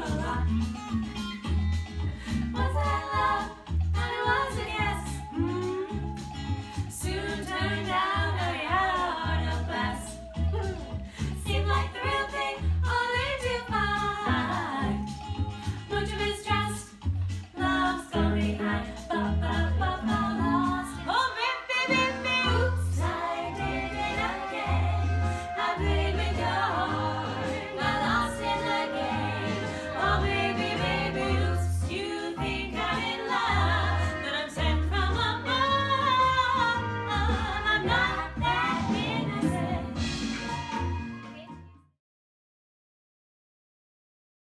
la la.